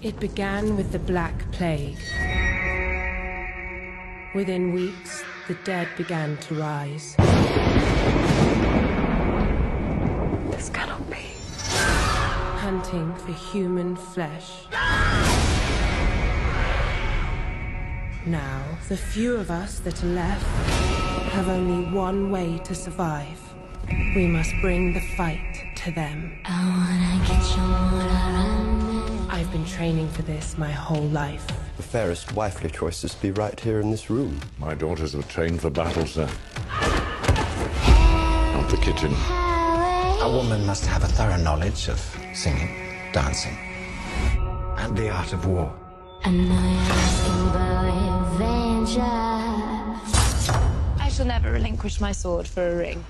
It began with the Black Plague. Within weeks, the dead began to rise. This cannot be. Hunting for human flesh. Now, the few of us that are left have only one way to survive. We must bring the fight to them. I've been training for this my whole life. The fairest wifely choices be right here in this room. My daughters were trained for battle, sir. Not the kitchen. A woman must have a thorough knowledge of singing, dancing, and the art of war. And I shall never relinquish my sword for a ring.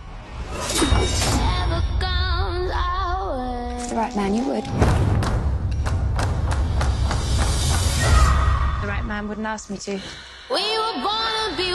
the right man, you would. Man wouldn't ask me to. We were born to be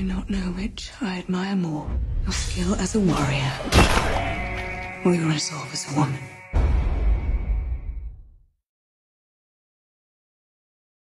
do not know which I admire more your skill as a warrior or your resolve as a woman.